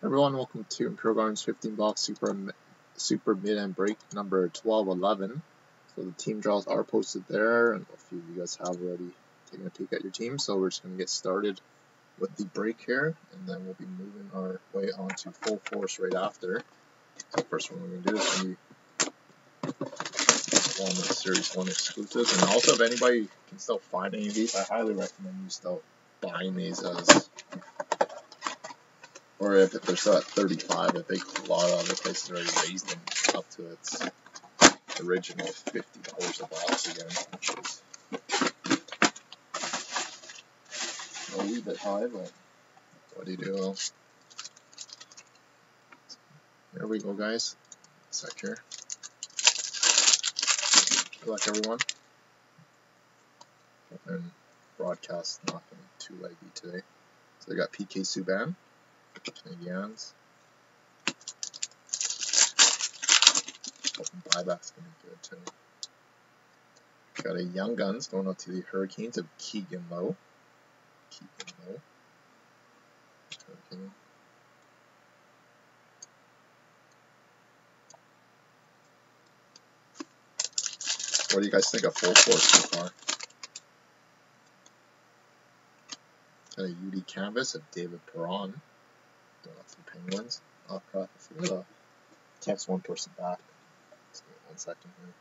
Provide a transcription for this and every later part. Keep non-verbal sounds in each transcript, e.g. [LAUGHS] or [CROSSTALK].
Everyone, welcome to Imperial Gardens 15 box super super mid end break number 1211. So the team draws are posted there, and a few of you guys have already taken a peek at your team. So we're just going to get started with the break here, and then we'll be moving our way on to full force right after. So first one we're going to do is going to be one of the Series 1 exclusives. And also, if anybody can still find any of these, I highly recommend you still buying these as or if they're still at 35, I think a lot of other places already raised them up to its original $50 a box again, which is a wee bit high, but what do you do? There we go, guys. Sec here. Good luck, everyone. And broadcast not going too leggy today. So they got PK Subban. Buyback's gonna be good too. Got a Young Guns going out to the Hurricanes of Keegan Lowe. Keegan Lowe. Hurricane. What do you guys think of full force so far? Got a UD canvas of David Perron. Off Penguins. Oh crap, I forgot to uh, text one person back. Just give me one second here.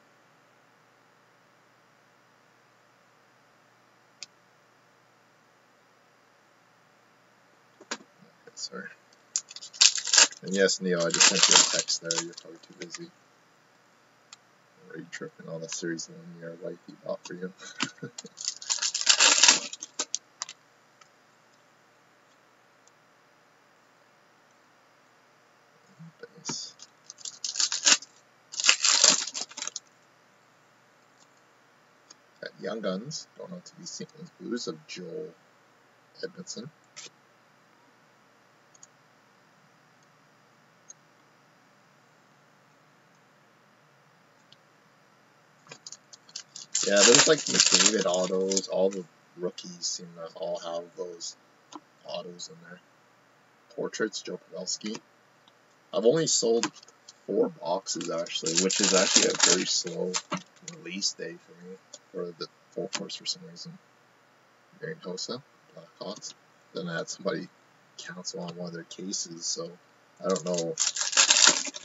Sorry. And yes, Neil, I just sent you a text there. You're probably too busy. Already tripping all the series one year life he bought for you. [LAUGHS] Base. Got Young Guns going on to Be. Louis Blues of Joel Edmundson. Yeah, there's like McDavid autos. All the rookies seem to all have those autos in there. Portraits, Joe Pavelski. I've only sold four boxes actually, which is actually a very slow release day for me for the full course for some reason. Marian Hossa, Blackhawks. Then I had somebody cancel on one of their cases, so I don't know.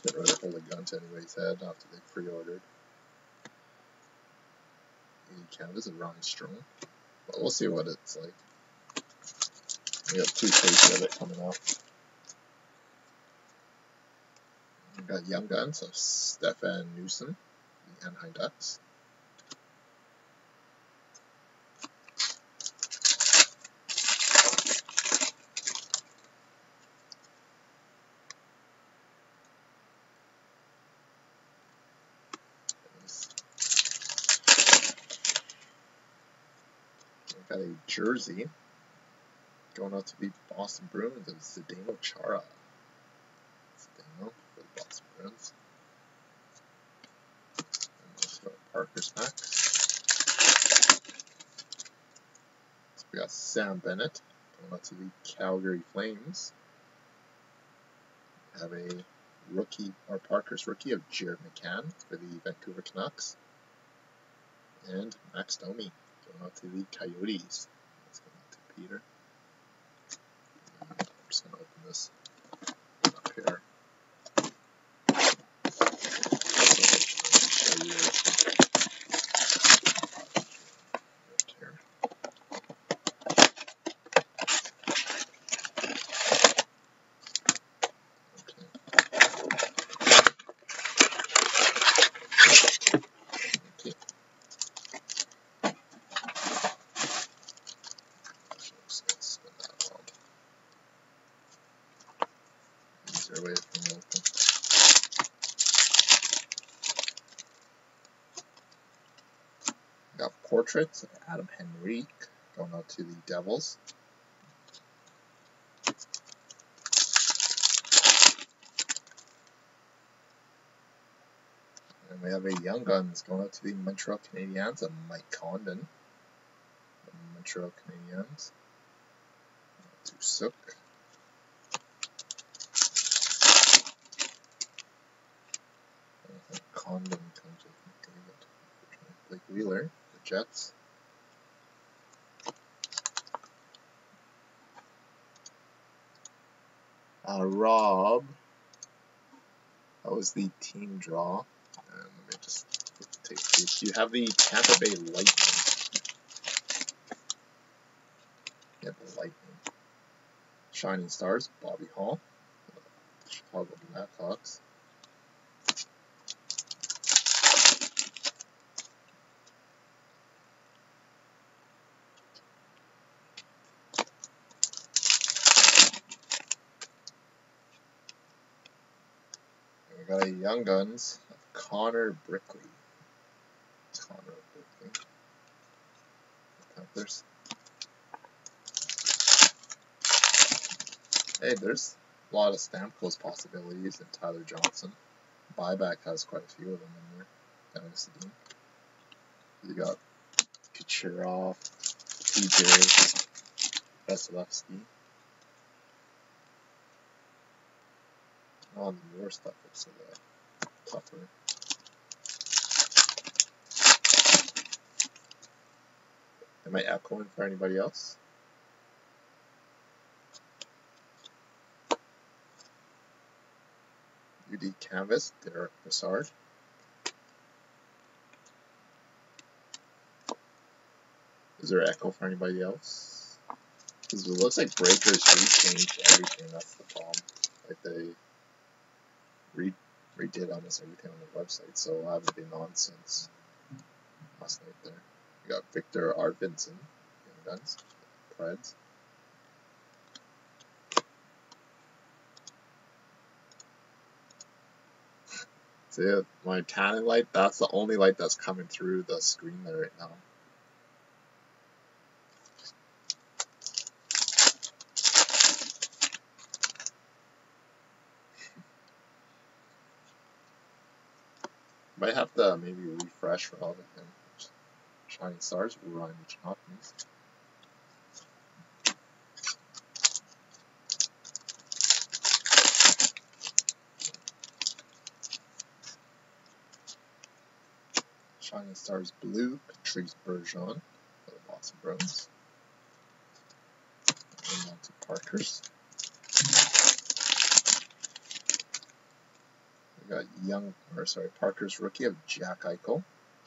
Didn't really hold a gun to anybody's head after they pre-ordered. 80 canvas of Ron Strom. But we'll see what it's like. We got two cases of it coming out. We got Young Guns of Stefan Noesen, the Anaheim Ducks. got a jersey going out to the Boston Bruins of Zdeno Chara. The Boston Bruins. Parker's Max. So we got Sam Bennett going to the Calgary Flames. We have a rookie, or Parker's rookie of Jared McCann for the Vancouver Canucks. And Max Domi going out to the Coyotes. Let's go out to Peter. I'm just going to open this up here. Portraits of Adam Henrique going out to the Devils. And we have a Young Guns going out to the Montreal Canadiens and Mike Condon. The Montreal Canadiens. To Sook. Condon comes with David Blake Wheeler. Jets. Uh, Rob, that was the team draw. And let me just take peek. You have the Tampa Bay Lightning. The Lightning. Shining Stars, Bobby Hull. Chicago Blackhawks. We got a Young Guns of Connor Brickley. Connor Brickley. Panthers. Hey, there's a lot of Stamkos possibilities and Tyler Johnson. Buyback has quite a few of them in there. Sedin. You got Kucherov, TJ, Vasilevskiy. On the newer stuff, it's a lot tougher. Am I echoing for anybody else? UD Canvas, Derek Brassard. Is there echo for anybody else? Because it looks like Breakers rechanged everything, that's the problem. Like they re redid almost everything on the website, so I haven't been on since last night there. We got Victor Arvidsson, Young Guns, Preds. See, my tanning light, that's the only light that's coming through the screen there right now. Might have to maybe refresh rather than Shining Stars, Ryan Hopkins. Shining Stars Blue, Patrice Bergeron for the Boston Bruins. And on to Parker's. Got Young, or sorry, Parker's rookie of Jack Eichel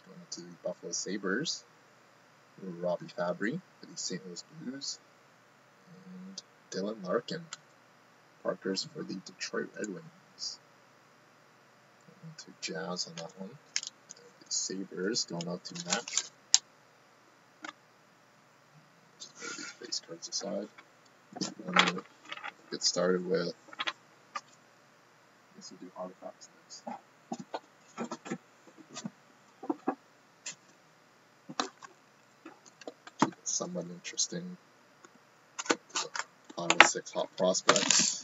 going to the Buffalo Sabres. Robby Fabbri for the St. Louis Blues. And Dylan Larkin, Parker's for the Detroit Red Wings. Going to Jazz on that one. Sabres going out to Matt. Just put these base cards aside. And get started with. We'll do interesting. Pile of six hot prospects.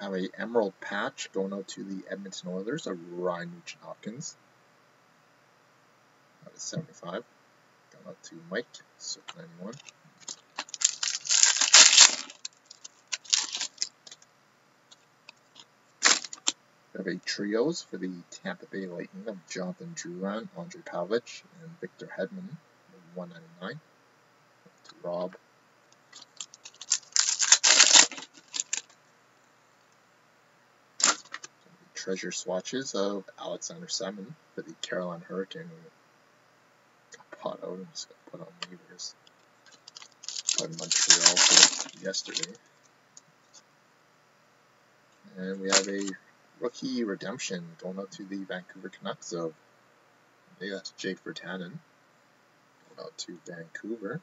have a going out to the Edmonton Oilers of Ryan Nugent Hopkins. That is 75. Going out to Mike, Circle 91. We have a trios for the Tampa Bay Lightning of Jonathan Drouin, Andre Pavlich, and Victor Hedman, 199. To Rob treasure swatches of Alexander Semin for the Carolina Hurricane out and just got put on waivers by Montreal yesterday. And we have a rookie redemption going out to the Vancouver Canucks of I think Jake Virtanen going out to Vancouver.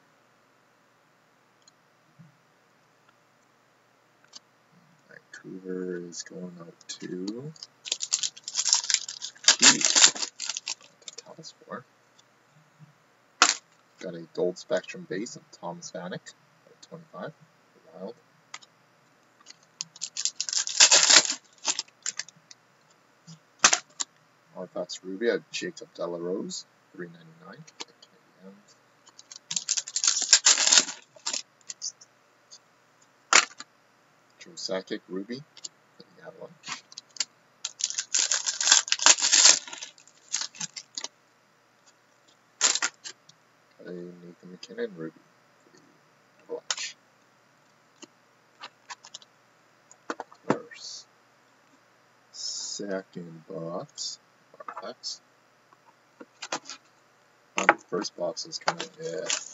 Vancouver is going up to Thomas Moore. Got a gold spectrum base of Thomas Vanek at 25. Wild. Artifacts Ruby at Jacob de la Rose, 399. from Psychic Ruby. Got one. I need the MacKinnon Ruby. second box. box. Um, first box is coming. of.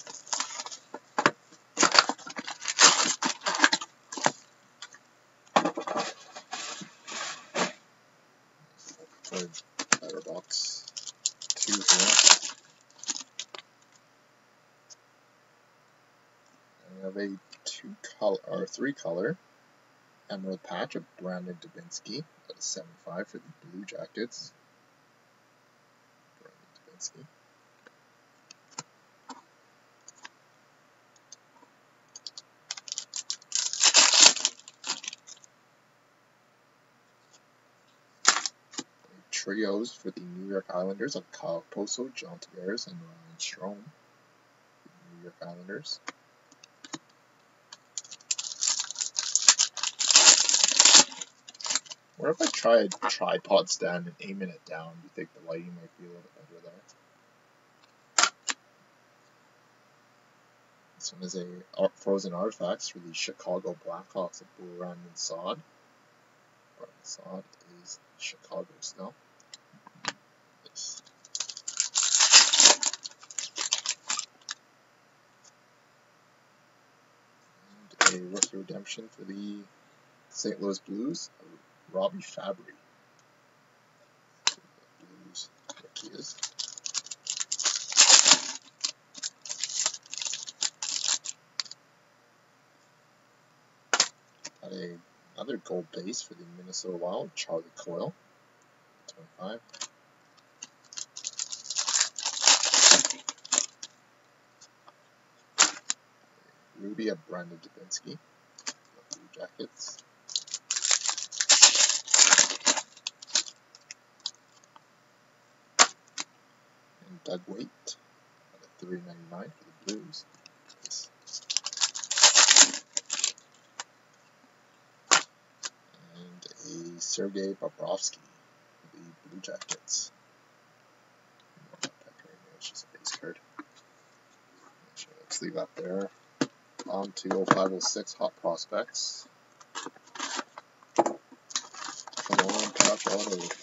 Three color emerald patch of Brandon Dubinsky at a 75 for the Blue Jackets. Brandon Dubinsky. trios for the New York Islanders of Kyle Poso, John Tavares, and Ryan Strome. The New York Islanders. What if I try a tripod stand and aiming it down? Do you think the lighting might be a little better there? This one is a Frozen Artifacts for the Chicago Blackhawks of Brandon Saad. Brandon Saad is Chicago still. Nice. And a rookie redemption for the St. Louis Blues, Robby Fabbri. Rookie is. Got a, another gold base for the Minnesota Wild, Charlie Coyle, 25. Ruby of Brandon Dubinsky, Blue Jackets. Doug Weight at a 399 for the Blues. And a Sergei Bobrovsky for the Blue Jackets. It's just a base card. Let's leave that there. On to 0506 Hot Prospects. Come on.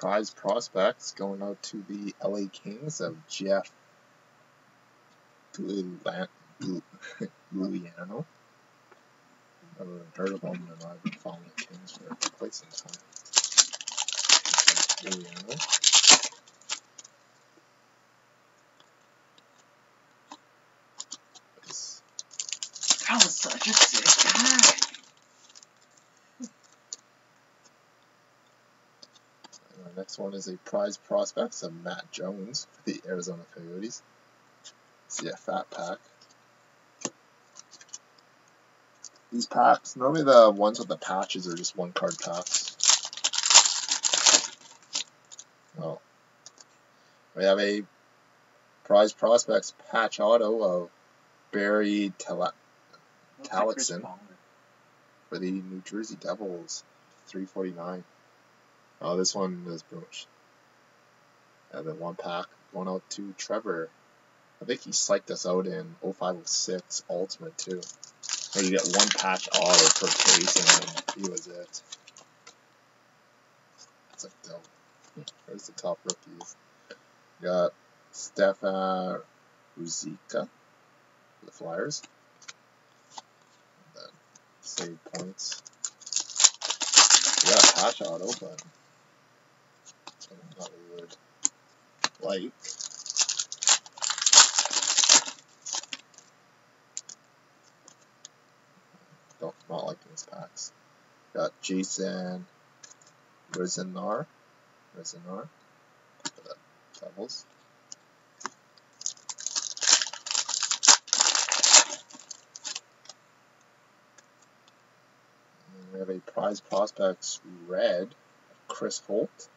prize prospects going out to the LA Kings of Jeff. Giuliano. Never heard of him, and I've been following the Kings for quite some time. That was such a sick guy. And our next one is a prize prospects of Matt Jones for the Arizona Coyotes. See a fat pack. These packs, normally the ones with the patches are just one card packs. Well, we have a prize prospects patch auto of Barry Tele- Looks like Chris Tallackson. For the New Jersey Devils, 349. Oh, this one is pretty much. And then one pack going out to Trevor. I think he psyched us out in 0506 Ultimate too. Or you get one patch auto per case, and he was it. It's like dope. Where's the top rookies? You got Stefan Ruzicka for the Flyers. And then save points. You got a patch auto, but Would like. Don't not like these packs. Got Jason Rezinar. Rezinar for the Devils. We have a prize prospects red, Chris Holt,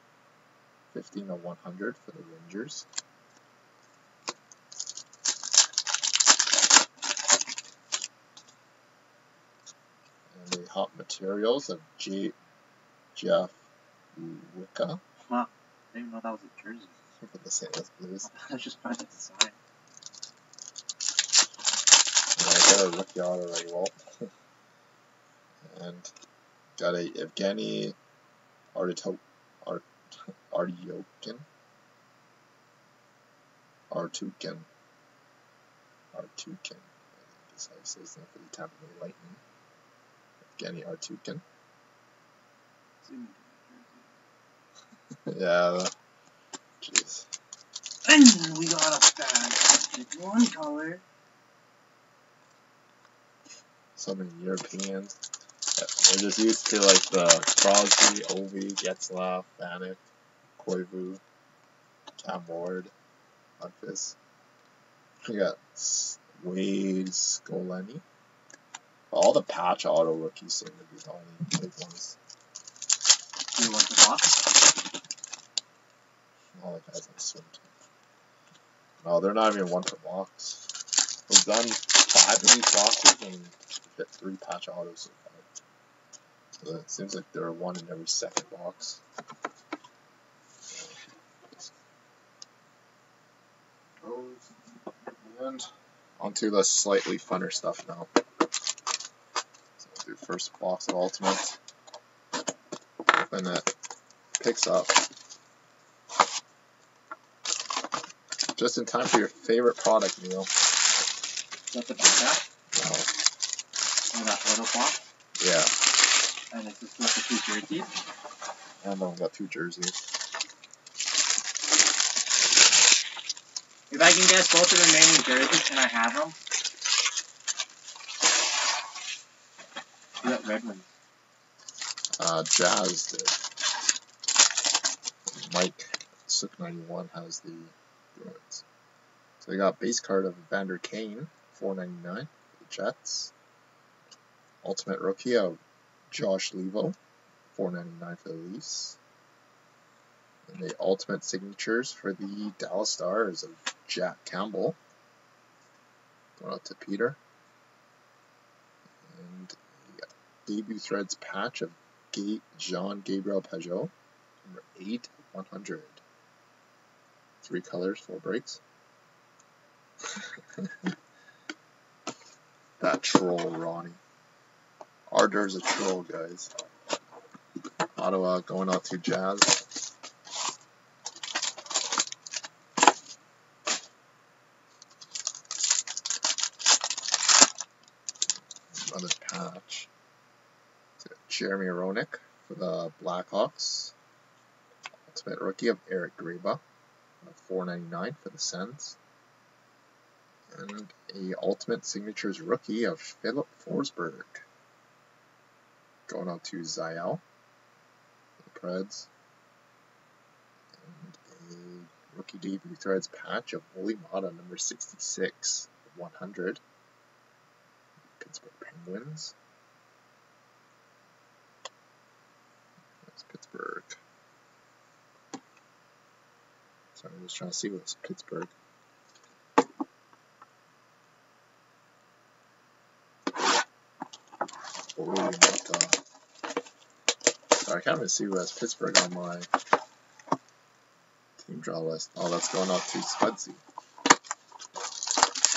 15 of 100 for the Rangers. And the hot materials of J. Jeff Wicca I didn't even know that was a jersey. for the St. Louis Blues. I was just trying to decide. Yeah, I got a rookie auto already, Walt. and got a Evgeny Artito Art Artyokin. Artukin. Artukin. I think is how you say his name for the Tampa Bay Lightning. Evgeny Artukin. Yeah. Jeez. And we got a bag. One color. So many Europeans. They're just used to like the Crosby, Ovi, Getzlaf, Vanek, Koivu, Cam Ward, Memphis. We got Wade Scoleni. All the patch auto rookies seem to be the only big ones. Do you want the box? All the guys on the swim team. No, they're not even one per box. We've done five of these boxes and hit three patch autos so far. So it seems like there are one in every second box. And onto the slightly funner stuff now. So we'll do first box of Ultimate. Open it. Picks up. Just in time for your favorite product, Neil. Is that the backpack? No. And that photo block? Yeah. And it's just with the two jerseys? And then we got two jerseys. If I can guess both of the remaining jerseys, can I have them? You got red ones. Uh, Jazz did. Mike Sook91 has the Bruins. So they got base card of Vander Kane, 499 the Jets. Ultimate rookie of Josh Leivo, 499 for the Leafs. And the ultimate signatures for the Dallas Stars of Jack Campbell. Going out to Peter. And debut threads patch of Jean Gabriel Pageau, number 8, 100. Three colors, four breaks. [LAUGHS] that troll, Ronnie. Ardur's a troll, guys. Ottawa going out to Jazz. Another patch. Jeremy Roenick for the Blackhawks. Ultimate rookie of Eric Gryba. Uh, Ninety nine for the Sens. And a ultimate signatures rookie of Filip Forsberg. Going out to Zayel. The Preds. And a rookie debut threads patch of Olli Maatta number sixty six. One hundred. Pittsburgh Penguins. That's Pittsburgh. Sorry, I'm just trying to see what's Pittsburgh. Oh, not, uh, I can't even see who has Pittsburgh on my team draw list. Oh, that's going out to Spudsy.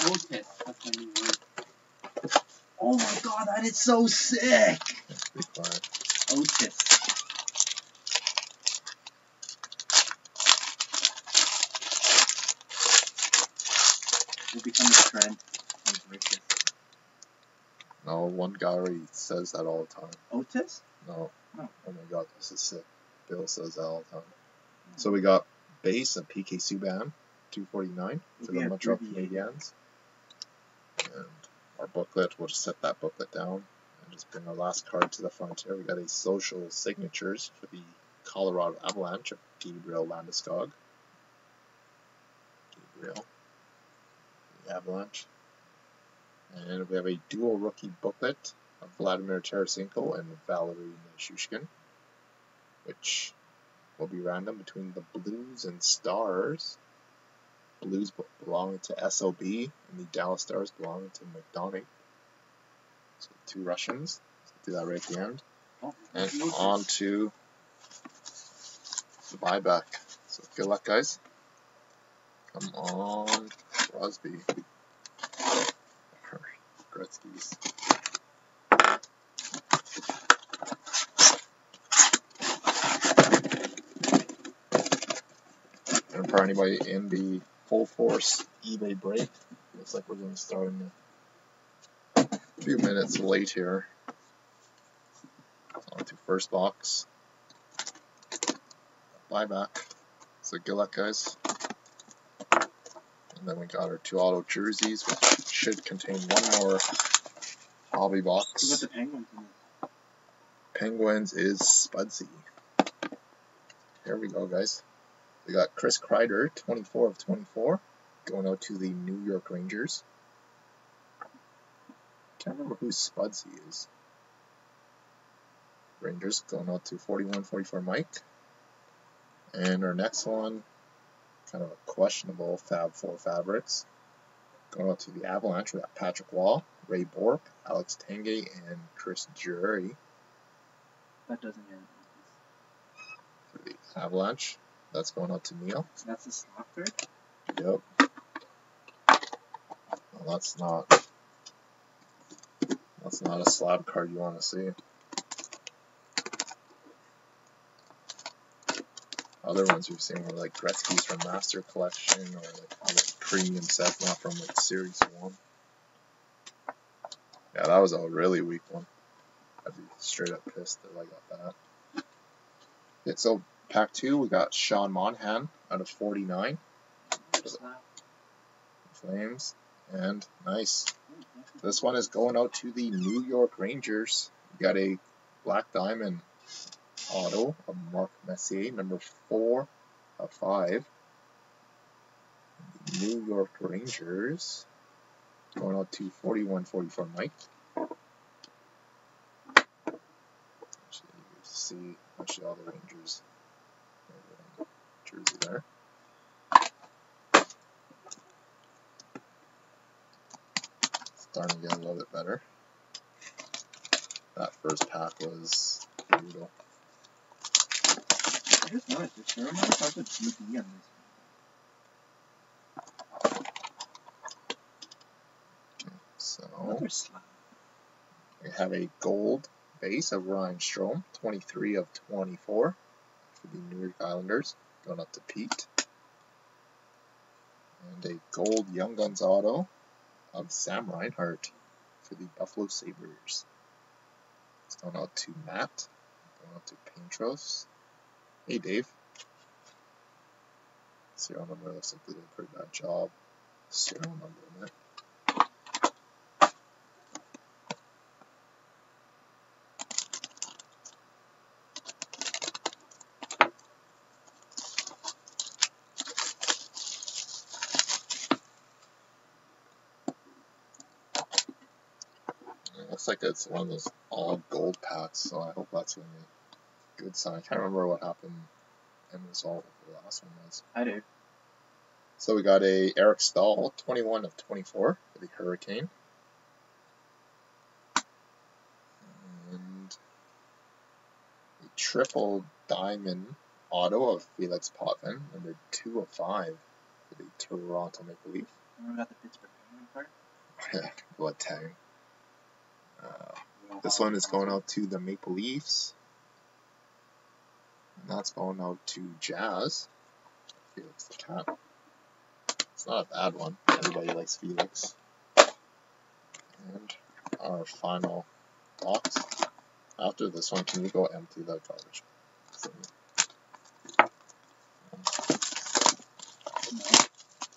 Old pit. That's my new word. Oh my god, that is so sick! Otis. Will become a trend. Like Riches. No, one guy already says that all the time. Otis? No. No. Oh my god, this is sick. Bill says that all the time. So we got base of PK Subban, 249 for the Montreal Canadiens. And our booklet, we'll just set that booklet down and just bring our last card to the front here. We got a social signatures for the Colorado Avalanche of Gabriel Landeskog. Gabriel. The Avalanche. And we have a dual rookie booklet of Vladimir Tarasenko and Valeri Nichushkin, which will be random between the Blues and Stars. Blues be- belonging to SOB and the Dallas Stars belonging to McDonough. So two Russians. Do that right at the end. And on to the buyback. So good luck, guys. Come on, Crosby. Gretzky's. And for anybody in the full force eBay break, looks like we're going to start in a few minutes late here. On to first box. Buyback. So good luck, guys. And then we got our two auto jerseys, which should contain one more hobby box. the Penguins. Penguins is Spudsy. Here we go, guys. We got Chris Kreider, 24 of 24, going out to the New York Rangers. Can't remember who Spudsy is. Rangers going out to 41 44 Mike. And our next one, kind of a questionable Fab 4 Fabrics. Going out to the Avalanche, we got Patrick Wall, Ray Bourque, Alex Tanguay, and Chris Drury That doesn't get for the Avalanche. That's going out to Neil. So that's a slot third? Yep. Well, that's not. That's not a slab card you want to see. Other ones we've seen were like Gretzky's from Master Collection or like other premium not from like Series 1. Yeah, that was a really weak one. I'd be straight up pissed that I got that. Yeah, so pack two, we got Sean Monahan out of 49. Flames. And nice. This one is going out to the New York Rangers. We got a Black Diamond auto of Mark Messier, number four of five. New York Rangers. Going out to 4144 Mike. Actually, see actually all the Rangers jersey there. Starting to get a little bit better. That first pack was brutal. I just noticed this. There remember starts with GD on this. So Another we have a gold base of Ryan Strome, 23 of 24 for the New York Islanders, going up to Pete. And a gold Young Guns auto of Sam Reinhart for the Buffalo Sabres. It's going out to Matt, going out to Pintros. Hey Dave. Serial number looks like they did a pretty bad job. Serial number in. Looks like it's one of those all gold packs, so I hope that's gonna be a good sign. I can't remember what happened in this all the last one was. I do. So we got a Eric Staal, 21 of 24 for the Hurricane. And a triple diamond auto of Felix Potvin, number 2 of 5 for the Toronto Maple Leaf. Remember we got the Pittsburgh Penguin card? [LAUGHS] Yeah, what tag? Uh, this one is going out to the Maple Leafs. And that's going out to Jazz. Felix the Cat. It's not a bad one. Everybody likes Felix. And our final box. After this one, can you go empty that garbage?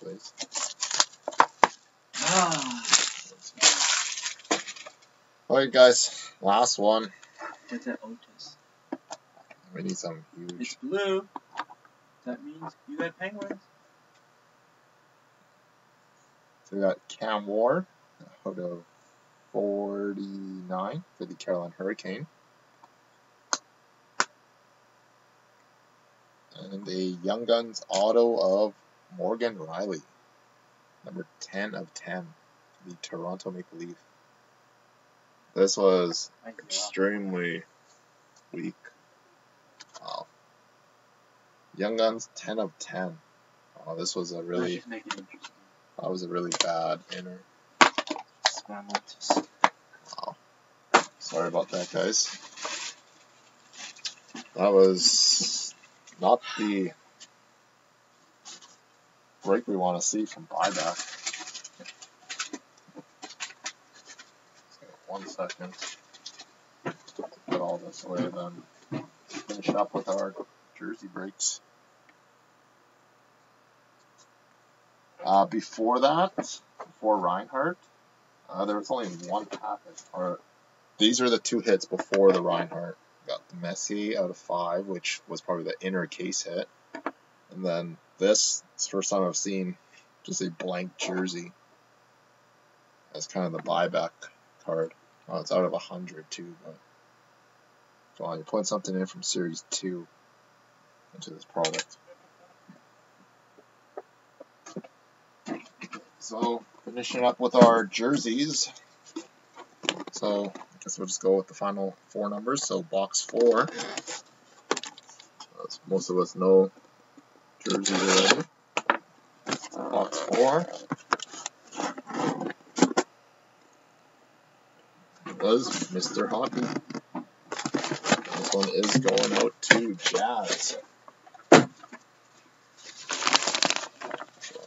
Please. Ah, Alright guys, last one. it's an Otis. We need some huge. It's blue. That means you got penguins. So we got Cam Ward out of 49 for the Carolina Hurricane. And a Young Guns auto of Morgan Rielly. Number 10 of 10. The Toronto Maple Leaf. This was I give up. extremely weak. Wow. Young Guns 10 of 10. Oh, this was a really just make it interesting. that was a really bad inner. Otis. Sorry about that, guys. That was not the break we want to see from buyback. One second. Put all this away, then finish up with our jersey breaks. Uh, before that, before Reinhart, uh, there was only one package, or these are the two hits before the Reinhart. Got the Messi out of five, which was probably the inner case hit. And then this, it's the first time I've seen just a blank jersey as kind of the buyback card. Oh, it's out of a hundred too, but so you're putting something in from series two into this product. So finishing up with our jerseys. So I guess we'll just go with the final four numbers. So box four. As most of us know jerseys already. Box four. Was Mr. Hockey. This one is going out to Jazz. So,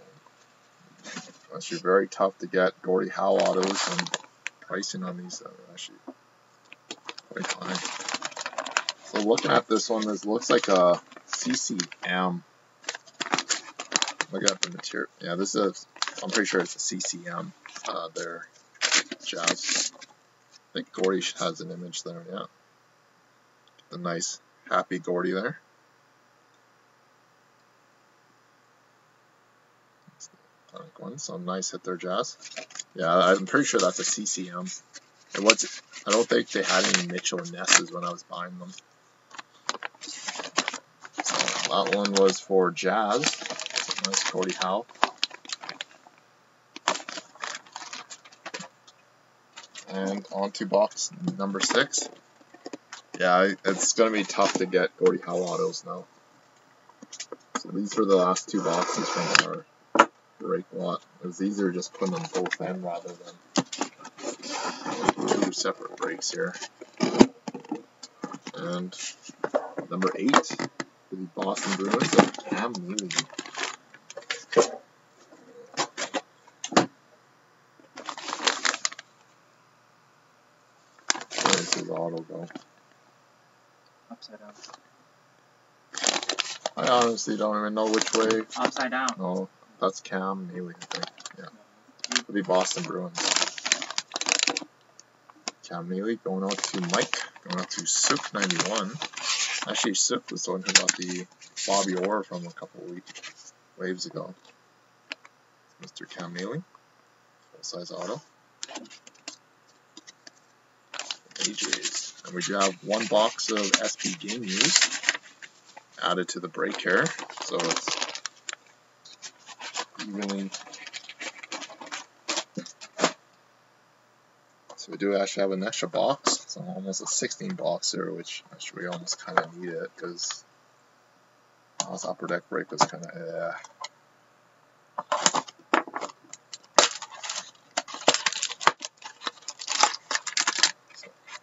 actually very tough to get Gordie Howe autos and pricing on these are actually quite high. So looking at this one, this looks like a CCM. Look at the material. Yeah, this is. I'm pretty sure it's a CCM. Uh, there, Jazz. I think Gordie has an image there. Yeah, the nice happy Gordie there. One. Some nice hit there, Jazz. Yeah, I'm pretty sure that's a CCM. It was. I don't think they had any Mitchell Nesses when I was buying them. So that one was for Jazz. So nice Cody Howe. And on to box number six. Yeah, it's going to be tough to get Gordie Howe autos now. So these were the last two boxes from our break lot. It was easier just putting them both in rather than two separate breaks here. And number eight the Boston Bruins of Cam Neely. Where does his auto go? Upside down. I honestly don't even know which way. Upside down. No, that's Cam Neely, I think. For the Boston Bruins. Cam Neely going out to Mike, going out to Sook 91. Actually, Sook was the one who got the Bobby Orr from a couple weeks, waves ago. Mr. Cam Neely, full size auto. AJ's. And we do have one box of SP Game Used added to the break here, so it's evenly. So we do actually have an extra box, so almost a 16 box here, which actually we almost kind of need it because last upper deck break was kind of yeah.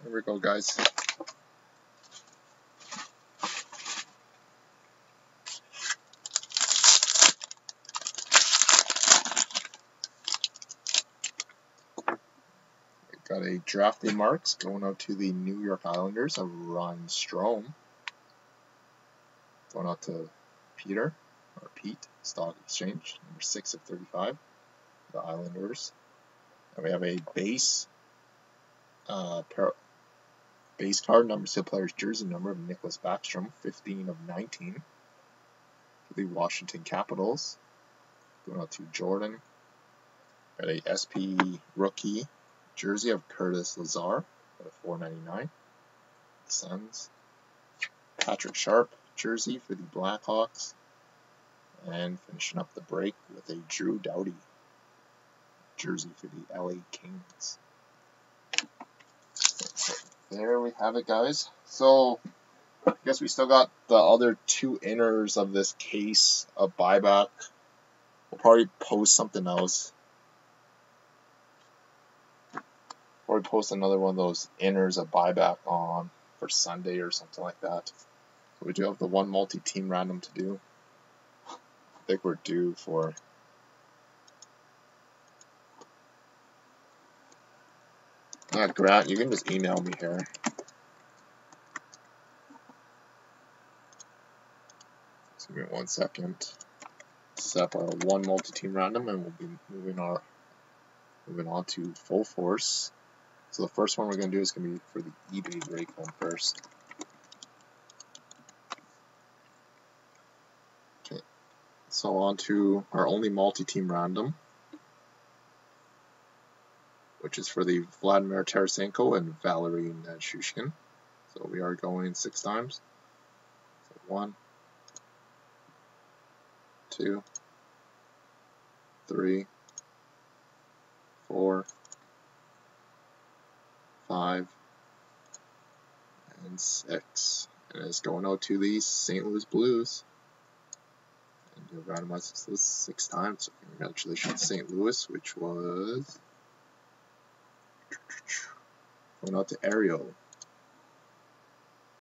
Here we go, guys. Got a drafting marks going out to the New York Islanders of Ryan Strome. Going out to Peter, or Pete, Stock Exchange, number 6 of 35, the Islanders. And we have a base, uh, base card, number six player's jersey number of Nicholas Backstrom, 15 of 19, for the Washington Capitals. Going out to Jordan. Got a SP rookie jersey of Curtis Lazar at 4.99. Sens. Patrick Sharp jersey for the Blackhawks. And finishing up the break with a Drew Doughty jersey for the LA Kings. There we have it, guys. So I guess we still got the other two inners of this case of buyback. We'll probably post something else Or post another one of those inners of buyback on for Sunday or something like that. We do have the one multi-team random to do. I think we're due for Yeah, Grant, you can just email me here. Just give me one second. Set up our one multi-team random, and we'll be moving our moving on to full force. So the first one we're going to do is going to be for the eBay break one first. Okay, so on to our only multi-team random, which is for the Vladimir Tarasenko and Valeri Nichushkin. So we are going six times. So one, two, three, four, five, and six. And it's going out to the St. Louis Blues. And you randomize this six times. So congratulations, St. Louis, which was going out to Ariel.